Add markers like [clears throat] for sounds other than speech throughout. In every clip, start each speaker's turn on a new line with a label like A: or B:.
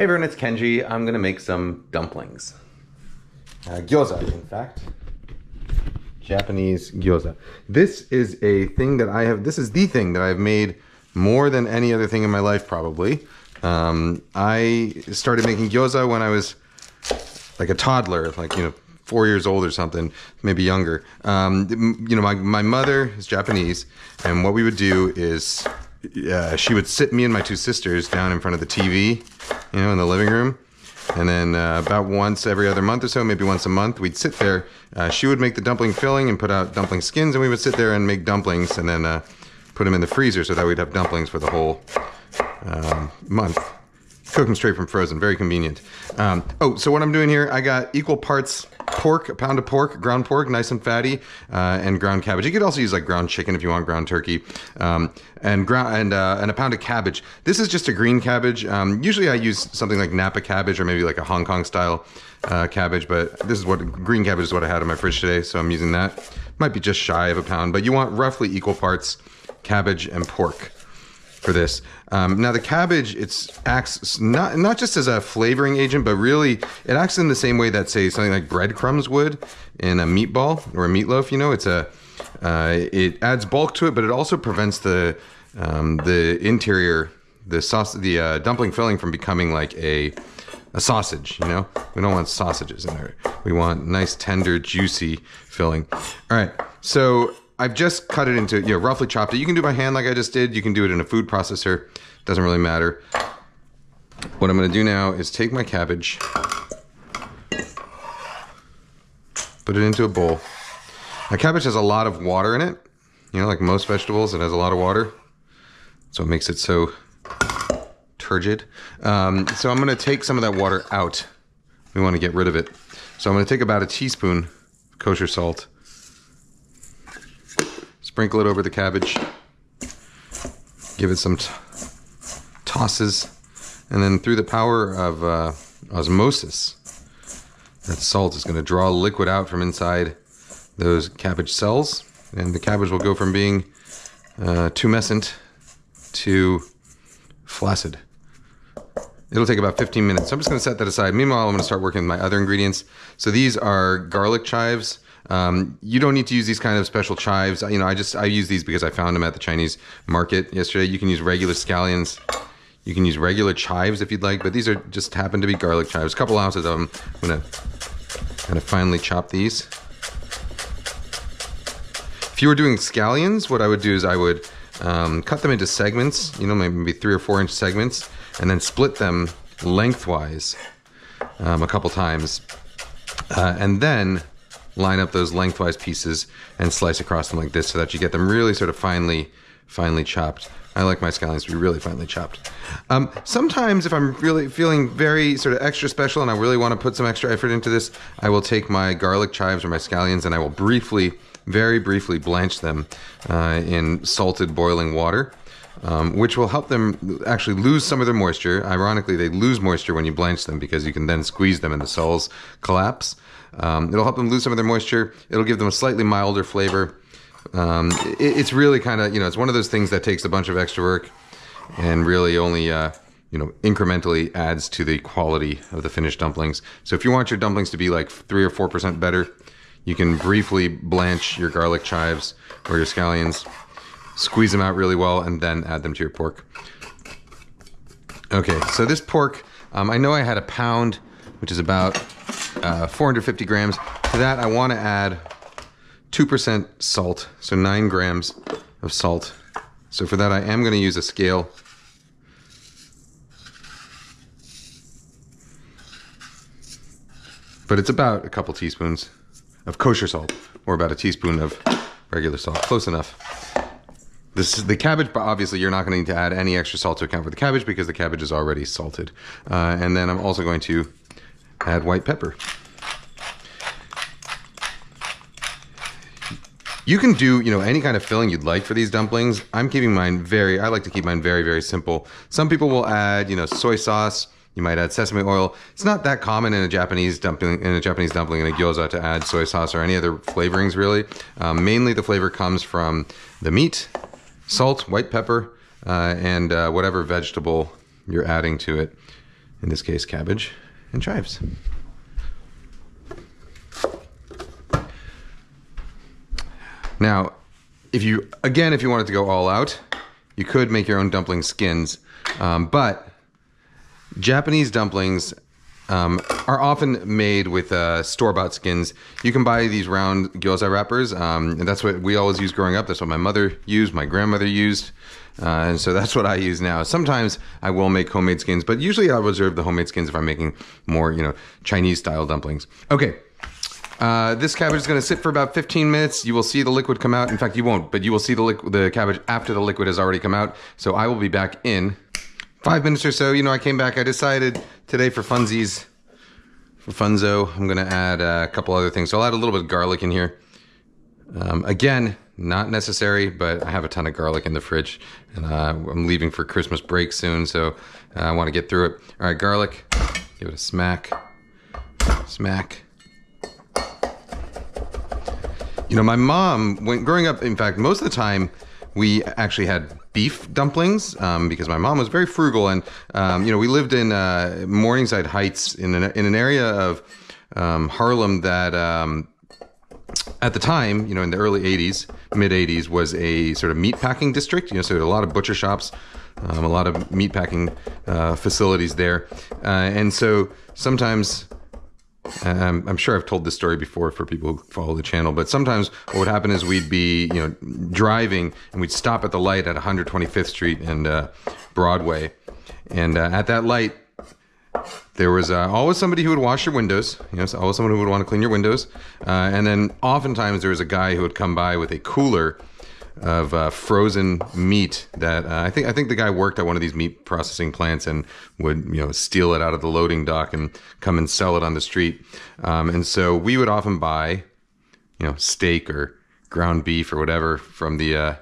A: Hey everyone, it's Kenji. I'm gonna make some dumplings. Uh, gyoza, in fact. Japanese gyoza. This is a thing that I have, this is the thing that I've made more than any other thing in my life, probably. Um, I started making gyoza when I was like a toddler, like, you know, four years old or something, maybe younger. Um, you know, my, my mother is Japanese, and what we would do is uh, she would sit me and my two sisters down in front of the TV, you know, in the living room. And then uh, about once every other month or so, maybe once a month, we'd sit there. Uh, she would make the dumpling filling and put out dumpling skins, and we would sit there and make dumplings and then uh, put them in the freezer so that we'd have dumplings for the whole um, month. Cook them straight from frozen, very convenient. Um, oh, so what I'm doing here, I got equal parts pork, a pound of pork, ground pork, nice and fatty, uh, and ground cabbage. You could also use like ground chicken if you want ground turkey, um, and ground and uh, and a pound of cabbage. This is just a green cabbage. Um, usually I use something like Napa cabbage or maybe like a Hong Kong style uh, cabbage, but this is what green cabbage is what I had in my fridge today, so I'm using that. Might be just shy of a pound, but you want roughly equal parts cabbage and pork for this. Um, now the cabbage, it acts not not just as a flavoring agent, but really it acts in the same way that say something like breadcrumbs would in a meatball or a meatloaf. You know, it's a uh, it adds bulk to it, but it also prevents the um, the interior, the sauce, the uh, dumpling filling from becoming like a a sausage. You know, we don't want sausages in there. We want nice, tender, juicy filling. All right, so I've just cut it into, you know, roughly chopped it. You can do it by hand like I just did. You can do it in a food processor. Doesn't really matter. What I'm gonna do now is take my cabbage, put it into a bowl. Now cabbage has a lot of water in it. You know, like most vegetables, it has a lot of water. So it makes it so turgid. Um, so I'm gonna take some of that water out. We wanna get rid of it. So I'm gonna take about a teaspoon of kosher salt Sprinkle it over the cabbage. Give it some tosses. And then through the power of uh, osmosis, that salt is going to draw liquid out from inside those cabbage cells. And the cabbage will go from being uh, tumescent to flaccid. It'll take about 15 minutes. So I'm just going to set that aside. Meanwhile, I'm going to start working with my other ingredients. So these are garlic chives. Um, you don't need to use these kind of special chives. You know, I just I use these because I found them at the Chinese market yesterday. You can use regular scallions. You can use regular chives if you'd like, but these are just happen to be garlic chives. A couple ounces of them. I'm gonna gonna finely chop these. If you were doing scallions, what I would do is I would um, cut them into segments. You know, maybe three or four inch segments, and then split them lengthwise um, a couple times, uh, and then line up those lengthwise pieces and slice across them like this so that you get them really sort of finely, finely chopped. I like my scallions to be really finely chopped. Um, sometimes if I'm really feeling very sort of extra special and I really want to put some extra effort into this, I will take my garlic chives or my scallions and I will briefly, very briefly blanch them uh, in salted boiling water. Um, which will help them actually lose some of their moisture. Ironically, they lose moisture when you blanch them because you can then squeeze them and the cells collapse. Um, it'll help them lose some of their moisture. It'll give them a slightly milder flavor. Um, it, it's really kind of you know it's one of those things that takes a bunch of extra work and really only uh, you know incrementally adds to the quality of the finished dumplings. So if you want your dumplings to be like three or four percent better, you can briefly blanch your garlic chives or your scallions, squeeze them out really well, and then add them to your pork. Okay, so this pork, um, I know I had a pound, which is about uh, 450 grams. To that, I want to add 2% salt, so 9 grams of salt. So for that, I am going to use a scale. But it's about a couple teaspoons of kosher salt, or about a teaspoon of regular salt. Close enough. This is the cabbage, but obviously you're not going to need to add any extra salt to account for the cabbage because the cabbage is already salted. Uh, and then I'm also going to add white pepper. You can do, you know, any kind of filling you'd like for these dumplings. I'm keeping mine very, I like to keep mine very, very simple. Some people will add, you know, soy sauce. You might add sesame oil. It's not that common in a Japanese dumpling, in a Japanese dumpling in a gyoza to add soy sauce or any other flavorings really. Um, mainly the flavor comes from the meat, salt, white pepper, uh, and uh, whatever vegetable you're adding to it. in this case, cabbage and chives. Now, if you, again, if you wanted to go all out, you could make your own dumpling skins. Um, but Japanese dumplings um, are often made with uh, store-bought skins. You can buy these round gyoza wrappers, um, and that's what we always used growing up. That's what my mother used, my grandmother used, uh, and so that's what I use now. Sometimes I will make homemade skins, but usually I'll reserve the homemade skins if I'm making more, you know, Chinese-style dumplings. Okay. Uh, this cabbage is going to sit for about 15 minutes. You will see the liquid come out. In fact, you won't, but you will see the, the cabbage after the liquid has already come out. So I will be back in five minutes or so. You know, I came back. I decided today for funsies, for funzo, I'm going to add a couple other things. So I'll add a little bit of garlic in here. Um, again, not necessary, but I have a ton of garlic in the fridge, and uh, I'm leaving for Christmas break soon, so uh, I want to get through it. All right, garlic. Give it a smack. Smack. You know, my mom, when growing up, in fact, most of the time, we actually had beef dumplings um, because my mom was very frugal, and um, you know, we lived in uh, Morningside Heights in an, in an area of um, Harlem that. At the time, you know, in the early 80s, mid 80s, was a sort of meat packing district. You know, so a lot of butcher shops, um, a lot of meat packing uh, facilities there. Uh, and so sometimes um, I'm sure I've told this story before for people who follow the channel, but sometimes what would happen is we'd be, you know, driving and we'd stop at the light at 125th Street and uh, Broadway, and uh, at that light, there was uh, always somebody who would wash your windows. You know, always someone who would want to clean your windows, uh, and then oftentimes there was a guy who would come by with a cooler of uh, frozen meat that uh, I think I think the guy worked at one of these meat processing plants and would you know steal it out of the loading dock and come and sell it on the street. Um, and so we would often buy, you know, steak or ground beef or whatever from the uh,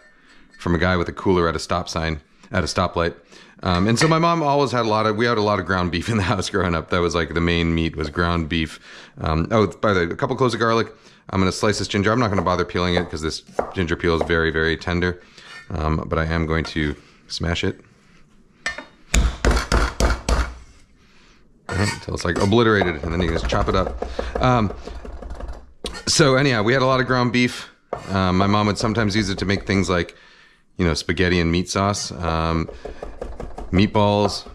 A: from a guy with a cooler at a stop sign at a stoplight. Um, and so my mom always had a lot of we had a lot of ground beef in the [laughs] house growing up. That was like the main meat was ground beef. Um, oh, by the way, a couple cloves of garlic I'm going to slice this ginger. I'm not going to bother peeling it because this ginger peel is very, very tender. Um, but I am going to smash it. until it's like obliterated, and then you just chop it up. Um, so anyhow, we had a lot of ground beef. Um, my mom would sometimes use it to make things like, you know, spaghetti and meat sauce, um, meatballs,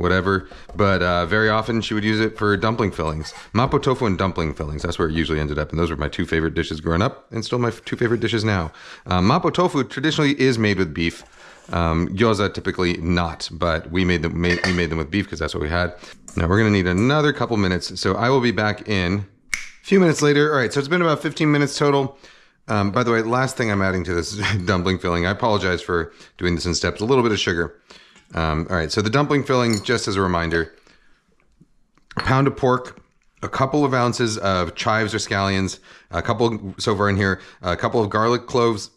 A: whatever. But uh, very often she would use it for dumpling fillings, mapo tofu and dumpling fillings. That's where it usually ended up, and those were my two favorite dishes growing up, and still my two favorite dishes now. Uh, mapo tofu traditionally is made with beef. Um, gyoza typically not, but we made them. Made, we made them with beef because that's what we had. Now we're gonna need another couple minutes, so I will be back in a few minutes later. All right, so it's been about 15 minutes total. Um, by the way, last thing I'm adding to this [laughs] dumpling filling, I apologize for doing this in steps. A little bit of sugar. Um, all right, so the dumpling filling, just as a reminder, a pound of pork, a couple of ounces of chives or scallions, a couple so far in here, a couple of garlic cloves,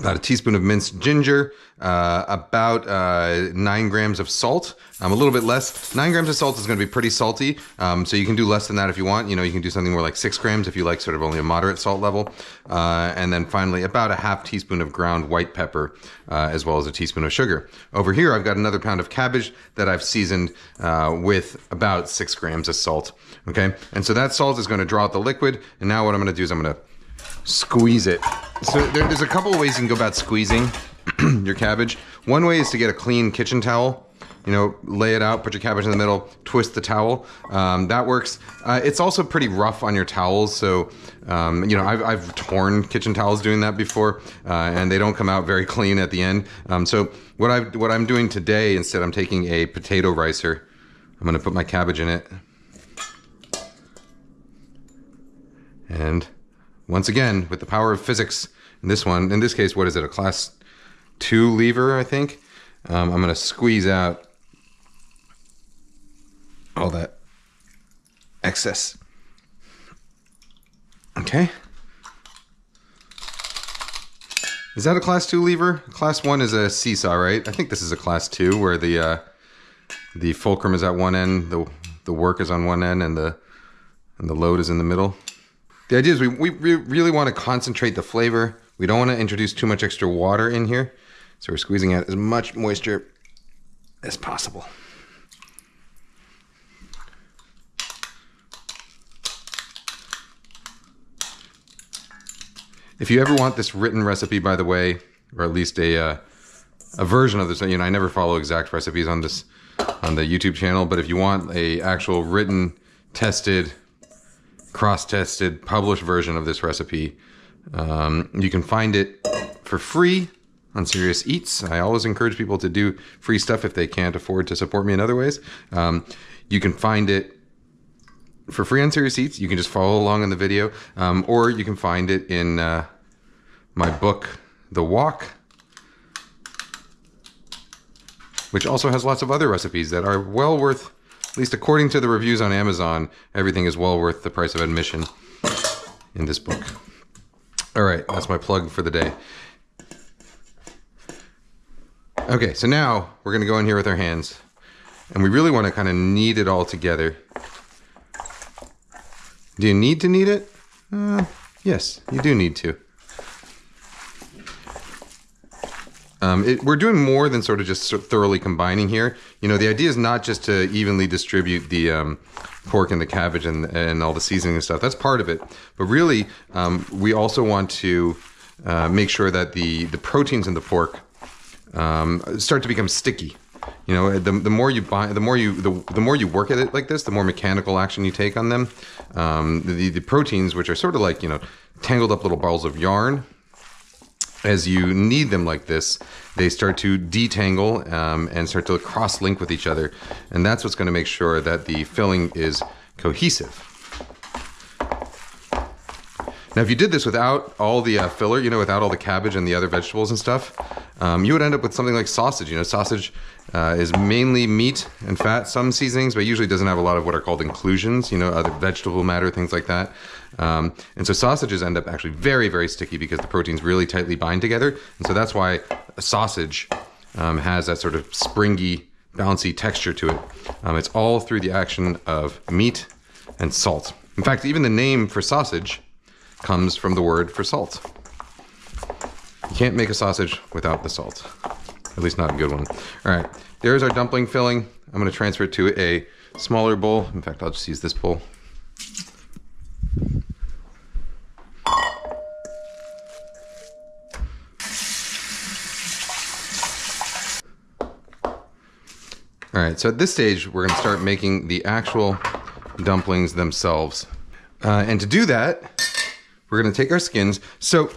A: about a teaspoon of minced ginger, uh, about uh, nine grams of salt, um, a little bit less. Nine grams of salt is going to be pretty salty, um, so you can do less than that if you want. You know, you can do something more like six grams if you like sort of only a moderate salt level. Uh, and then finally, about a half teaspoon of ground white pepper, uh, as well as a teaspoon of sugar. Over here, I've got another pound of cabbage that I've seasoned uh, with about six grams of salt. Okay, and so that salt is going to draw out the liquid. And now what I'm going to do is I'm going to squeeze it. So there, there's a couple of ways you can go about squeezing [clears throat] your cabbage. One way is to get a clean kitchen towel. You know, lay it out, put your cabbage in the middle, twist the towel. Um, that works. Uh, it's also pretty rough on your towels, so um, you know I've, I've torn kitchen towels doing that before, uh, and they don't come out very [laughs] clean at the end. Um, so what I what I'm doing today instead, I'm taking a potato ricer. I'm going to put my cabbage in it, and once again, with the power of physics, in this one, in this case, what is it, a class two lever, I think? Um, I'm going to squeeze out all that excess. Okay. Is that a class two lever? Class one is a seesaw, right? I think this is a class two where the uh, the fulcrum is at one end, the the work is on one end, and the and the load is in the middle the idea is we, we re- really want to concentrate the flavor. We don't want to introduce too much extra water in here. So we're squeezing out as much moisture as possible. If you ever want this written recipe, by the way, or at least a uh, a version of this, you know, I never follow exact recipes on this on the YouTube channel, but if you want a actual written, tested cross-tested, published version of this recipe, um, you can find it for free on Serious Eats. I always encourage people to do free stuff if they can't afford to support me in other ways. Um, you can find it for free on Serious Eats. You can just follow along in the video, um, or you can find it in uh, my book, The Wok, which also has lots of other recipes that are well worth, at least according to the reviews on Amazon, everything is well worth the price of admission in this book. All right, that's my plug for the day. Okay, so now we're gonna go in here with our hands and we really wanna kind of knead it all together. Do you need to knead it? Uh, yes, you do need to. Um, it, we're doing more than sort of just thoroughly combining here. You know, the idea is not just to evenly distribute the um, pork and the cabbage and, and all the seasoning and stuff. That's part of it. But really, um, we also want to uh, make sure that the, the proteins in the pork um, start to become sticky. You know, the, the more you buy, the more you the, the more you work at it like this, the more mechanical action you take on them. Um, the the proteins, which are sort of like you know tangled up little balls of yarn, as you knead them like this, they start to detangle um, and start to cross link with each other, and that's what's going to make sure that the filling is cohesive. Now, if you did this without all the uh, filler, you know, without all the cabbage and the other vegetables and stuff, um, you would end up with something like sausage. You know, sausage uh, is mainly meat and fat, some seasonings, but usually doesn't have a lot of what are called inclusions, you know, other vegetable matter, things like that. Um, and so sausages end up actually very, very sticky because the proteins really tightly bind together. And so that's why a sausage um, has that sort of springy, bouncy texture to it. Um, it's all through the action of meat and salt. In fact, even the name for sausage comes from the word for salt. You can't make a sausage without the salt. At least not a good one. All right, there's our dumpling filling. I'm gonna transfer it to a smaller bowl. In fact, I'll just use this bowl. All right, so at this stage, we're gonna start making the actual dumplings themselves. Uh, and to do that, we're going to take our skins. So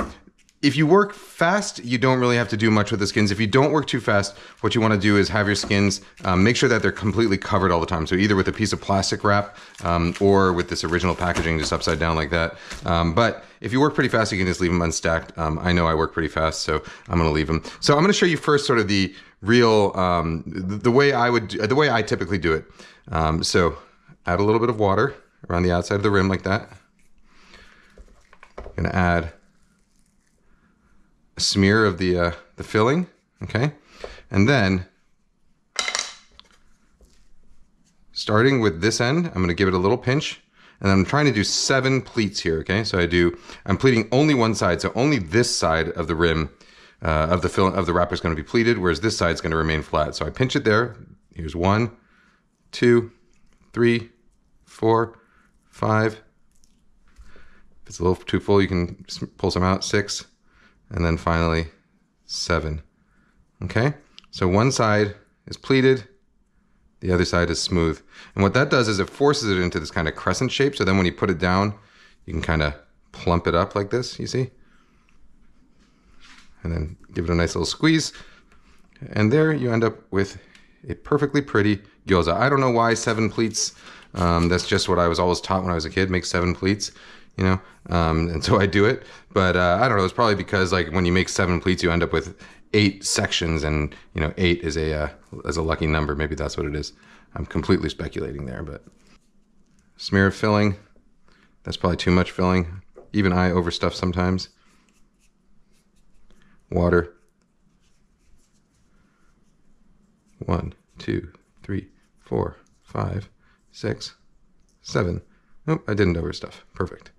A: if you work fast, you don't really have to do much with the skins. If you don't work too fast, what you want to do is have your skins, um, make sure that they're completely covered all the time. So either with a piece of plastic wrap um, or with this original packaging just upside down like that. Um, but if you work pretty fast, you can just leave them unstacked. Um, I know I work pretty fast, so I'm going to leave them. So I'm going to show you first sort of the real, um, the, the, way I would, the way I typically do it. Um, so add a little bit of water around the outside of the rim like that I'm going to add smear of the, uh, the filling, okay? And then, starting with this end, I'm going to give it a little pinch, and I'm trying to do seven pleats here, okay? So I do, I'm pleating only one side, so only this side of the rim uh, of the fill of the wrapper is going to be pleated, whereas this side is going to remain flat. So I pinch it there. Here's one, two, three, four, five, if it's a little too full, you can pull some out, six, and then finally seven. Okay, so one side is pleated, the other side is smooth. And what that does is it forces it into this kind of crescent shape. So then when you put it down, you can kind of plump it up like this, you see? And then give it a nice little squeeze. And there you end up with a perfectly pretty gyoza. I don't know why seven pleats. Um, that's just what I was always taught when I was a kid, make seven pleats you know, um, and so I do it. But uh, I don't know. It's probably because like when you make seven pleats, you end up with eight sections, and you know, eight is a uh, is a lucky number. Maybe that's what it is. I'm completely speculating there, but smear of filling. That's probably too much filling. Even I overstuff sometimes. Water. One, two, three, four, five, six, seven. Nope, I didn't overstuff. Perfect.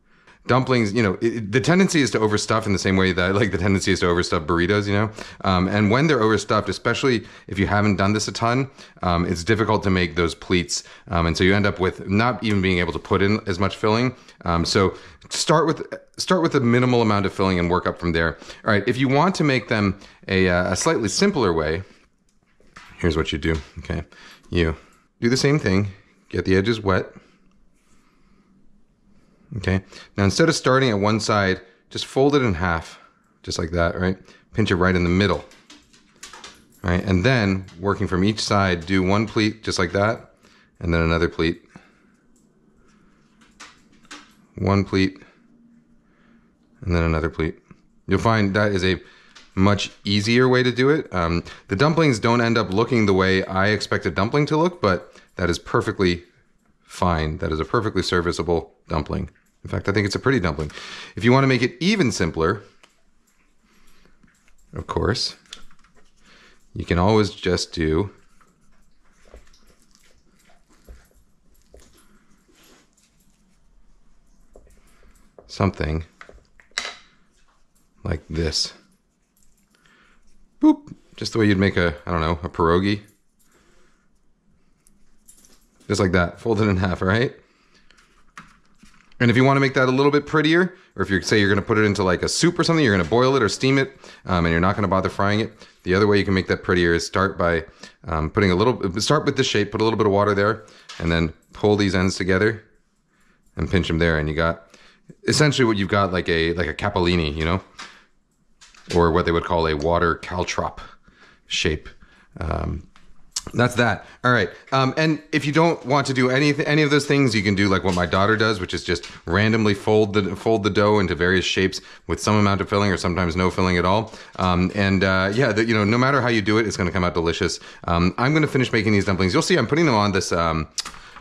A: Dumplings, you know, it, the tendency is to overstuff in the same way that like the tendency is to overstuff burritos, you know. Um, and when they're overstuffed, especially if you haven't done this a ton, um, it's difficult to make those pleats, um, and so you end up with not even being able to put in as much filling. Um, so start with start with a minimal amount of filling and work up from there. All right, if you want to make them a, uh, a slightly simpler way, here's what you do. Okay, you do the same thing. Get the edges wet. Okay. Now instead of starting at one side, just fold it in half, just like that, right? Pinch it right in the middle. Right? And then working from each side, do one pleat just like that, and then another pleat. One pleat, and then another pleat. You'll find that is a much easier way to do it. Um, the dumplings don't end up looking the way I expect a dumpling to look, but that is perfectly fine. That is a perfectly serviceable dumpling. In fact, I think it's a pretty dumpling. If you want to make it even simpler, of course, you can always just do something like this. Boop. Just the way you'd make a, I don't know, a pierogi. Just like that. Fold it in half, right? And if you want to make that a little bit prettier, or if you say you're going to put it into like a soup or something, you're going to boil it or steam it, um, and you're not going to bother frying it. The other way you can make that prettier is start by um, putting a little, start with this shape, put a little bit of water there, and then pull these ends together and pinch them there, and you got essentially what you've got like a like a capellini, you know, or what they would call a water caltrop shape. Um, that's that. All right. Um, and if you don't want to do any any of those things, you can do like what my daughter does, which is just randomly fold the fold the dough into various shapes with some amount of filling, or sometimes no filling at all. Um, and uh, yeah, the, you know, no matter how you do it, it's going to come out delicious. Um, I'm going to finish making these dumplings. You'll see, I'm putting them on this um,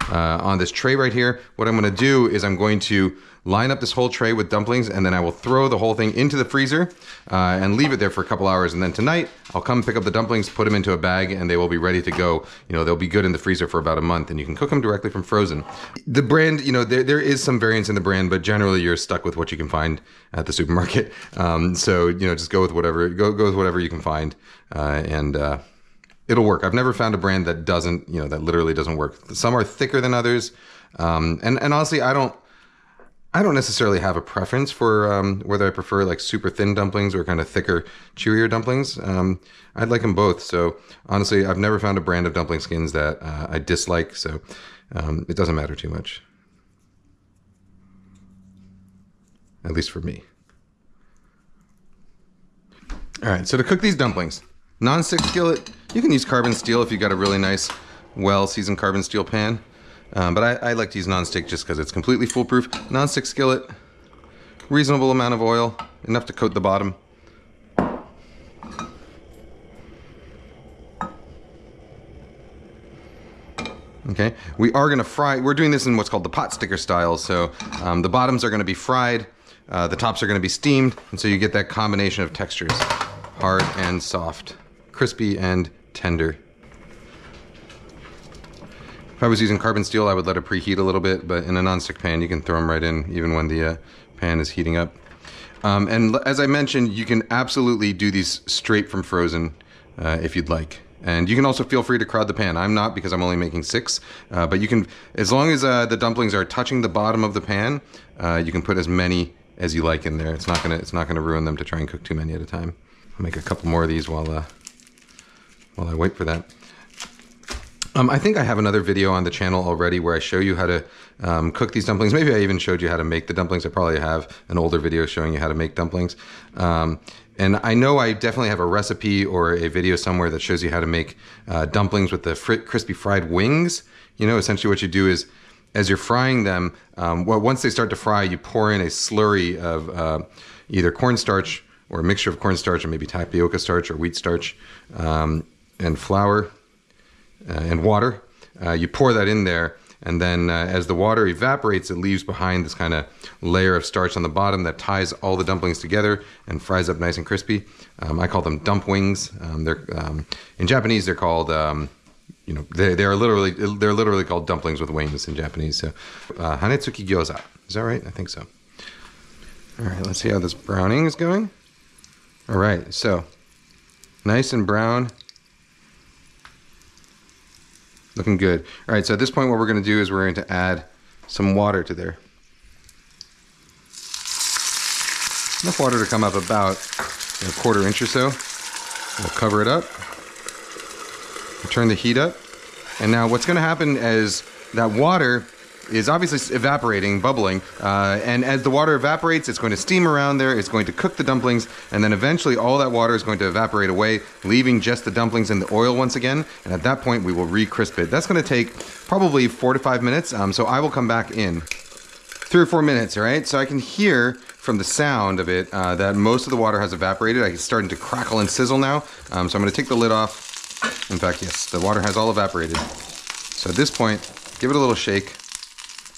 A: uh, on this tray right here. What I'm going to do is I'm going to line up this whole tray with dumplings, and then I will throw the whole thing into the freezer uh, and leave it there for a couple hours. And then tonight, I'll come pick up the dumplings, put them into a bag, and they will be ready to go. You know, they'll be good in the freezer for about a month, and you can cook them directly from frozen. The brand, you know, there, there is some variance in the brand, but generally you're stuck with what you can find at the supermarket. [laughs] Um, so, you know, just go with whatever, go, go with whatever you can find. Uh, and, uh, it'll work. I've never found a brand that doesn't, you know, that literally doesn't work. Some are thicker than others. Um, and, and honestly, I don't, I don't necessarily have a preference for um, whether I prefer like super thin dumplings or kind of thicker, chewier dumplings. Um, I'd like them both. So honestly, I've never found a brand of dumpling skins that uh, I dislike. So um, it doesn't matter too much, at least for me. All right, so to cook these dumplings, non-stick skillet. You can use carbon steel if you've got a really nice, well-seasoned carbon steel pan. Um, but I, I, like to use non-stick just because it's completely foolproof. Non-stick skillet, reasonable amount of oil, enough to coat the bottom. Okay, we are going to fry, we're doing this in what's called the pot sticker style, so um, the bottoms are going to be fried, uh, the tops are going to be steamed, and so you get that combination of textures, hard and soft, crispy and tender. If I was using carbon steel, I would let it preheat a little bit, but in a nonstick pan, you can throw them right in even when the uh, pan is heating up. Um, and as I mentioned, you can absolutely do these straight from frozen uh, if you'd like. And you can also feel free to crowd the pan. I'm not because I'm only making six, uh, but you can, as long as uh, the dumplings are touching the bottom of the pan, uh, you can put as many as you like in there. It's not gonna, it's not gonna ruin them to try and cook too many at a time. I'll make a couple more of these while, uh, while I wait for that. Um, I think I have another video on the channel already where I show you how to um, cook these dumplings. Maybe I even showed you how to make the dumplings. I probably have an older video showing you how to make dumplings. Um, and I know I definitely have a recipe or a video somewhere that shows you how to make uh, dumplings with the fr crispy fried wings. You know, essentially what you do is as you're frying them, um, well, once they start to fry, you pour in a slurry of uh, either cornstarch or a mixture of cornstarch and maybe tapioca starch or wheat starch um, and flour and water. Uh, you pour that in there, and then uh, as the water evaporates, it leaves behind this kind of layer of starch on the bottom that ties all the dumplings together and fries up nice and crispy. Um, I call them dump wings. Um, they're um, in Japanese. They're called. Um, you know, they, they are literally they're literally called dumplings with wings in Japanese. So, uh, hanetsuki gyoza. Is that right? I think so. All right, let's see how this browning is going. All right, so nice and brown. Looking good. All right, so at this point, what we're gonna do is we're going to add some water to there. Enough water to come up about a quarter inch or so. We'll cover it up. Turn the heat up. And now what's gonna happen is that water is obviously evaporating, bubbling, uh, and as the water evaporates, it's going to steam around there, it's going to cook the dumplings, and then eventually all that water is going to evaporate away, leaving just the dumplings in the oil once again, and at that point we will re-crisp it. That's going to take probably four to five minutes, um, so I will come back in three or four minutes, all right? So I can hear from the sound of it uh, that most of the water has evaporated. It's starting to crackle and sizzle now, um, so I'm going to take the lid off. In fact, yes, the water has all evaporated. So at this point, give it a little shake.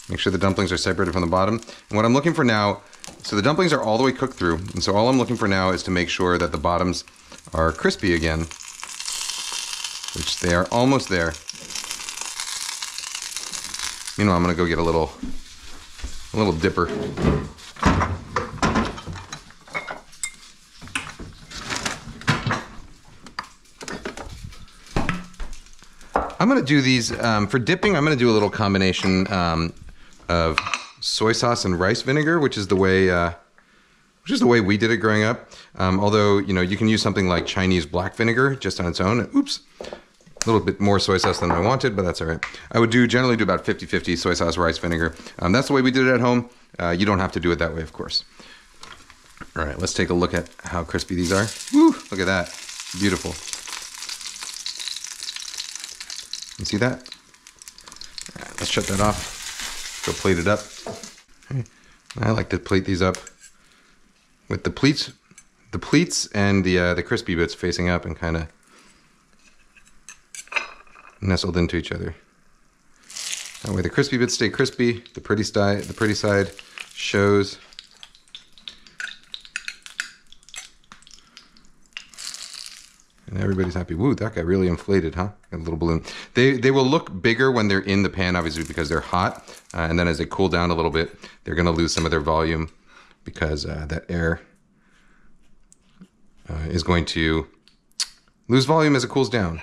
A: Make sure the dumplings are separated from the bottom. And what I'm looking for now, so the dumplings are all the way cooked through. And so all I'm looking for now is to make sure that the bottoms are crispy again, which they are almost there. Meanwhile, I'm gonna go get a little, a little dipper. I'm gonna do these um, for dipping. I'm gonna do a little combination um, of soy sauce and rice vinegar, which is the way, uh, which is the way we did it growing up. Um, although you know you can use something like Chinese black vinegar just on its own. Oops, a little bit more soy sauce than I wanted, but that's all right. I would do generally do about 50-50 soy sauce, rice vinegar. Um, that's the way we did it at home. Uh, you don't have to do it that way, of course. All right, let's take a look at how crispy these are. Woo, look at that, beautiful. You see that? let's shut that off. Go plate it up. I like to plate these up with the pleats, the pleats and the uh, the crispy bits facing up and kind of nestled into each other. That way the crispy bits stay crispy, the pretty side the pretty side shows everybody's happy. Woo, that got really inflated, huh? Got a little balloon. They they will look bigger when they're in the pan, obviously, because they're hot. Uh, and then as they cool down a little bit, they're going to lose some of their volume because uh, that air uh, is going to lose volume as it cools down.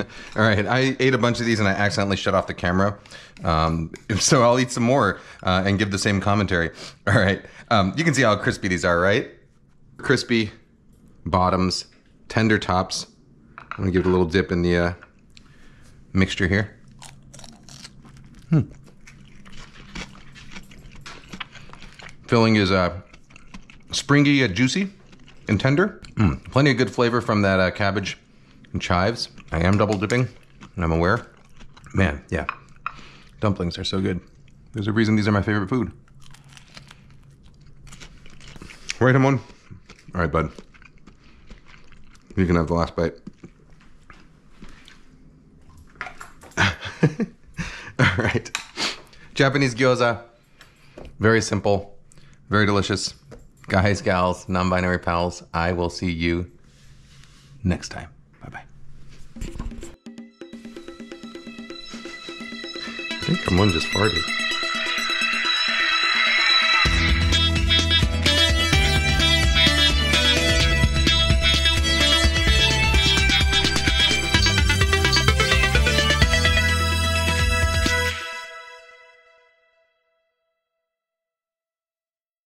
A: [laughs] All right, I ate a bunch of these and I accidentally shut off the camera. Um, [laughs] so I'll eat some more uh, and give the same commentary. All right, um, you can see how crispy these are, right? Crispy bottoms, tender tops. I'm gonna give it a little dip in the uh, mixture here. Hmm. Filling is uh, springy, uh, juicy, and tender. Mm, plenty of good flavor from that uh, cabbage and chives. I am double dipping, and I'm aware. Man, yeah. Dumplings are so good. There's a reason these are my favorite food. Right, Hamon? All right, bud. You can have the last bite. [laughs] All right. Japanese gyoza. Very simple, very delicious. Guys, gals, non binary pals, I will see you next time. Think someone just farted.